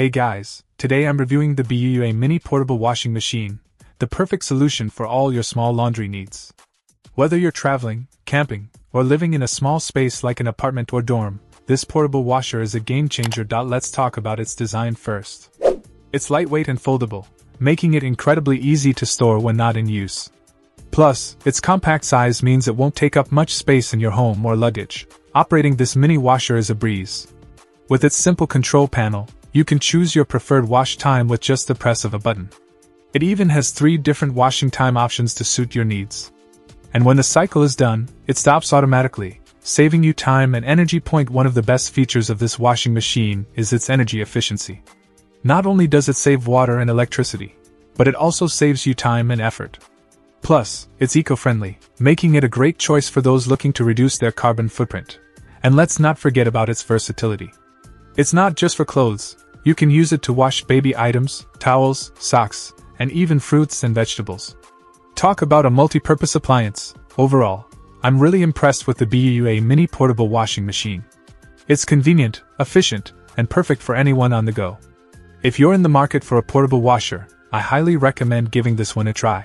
Hey guys, today I'm reviewing the BUUA Mini Portable Washing Machine, the perfect solution for all your small laundry needs. Whether you're traveling, camping, or living in a small space like an apartment or dorm, this portable washer is a game changer. Let's talk about its design first. It's lightweight and foldable, making it incredibly easy to store when not in use. Plus, its compact size means it won't take up much space in your home or luggage. Operating this mini washer is a breeze. With its simple control panel, you can choose your preferred wash time with just the press of a button. It even has three different washing time options to suit your needs. And when the cycle is done, it stops automatically, saving you time and energy. Point one of the best features of this washing machine is its energy efficiency. Not only does it save water and electricity, but it also saves you time and effort. Plus, it's eco friendly, making it a great choice for those looking to reduce their carbon footprint. And let's not forget about its versatility. It's not just for clothes, you can use it to wash baby items, towels, socks, and even fruits and vegetables. Talk about a multi purpose appliance. Overall, I'm really impressed with the BUUA Mini Portable Washing Machine. It's convenient, efficient, and perfect for anyone on the go. If you're in the market for a portable washer, I highly recommend giving this one a try.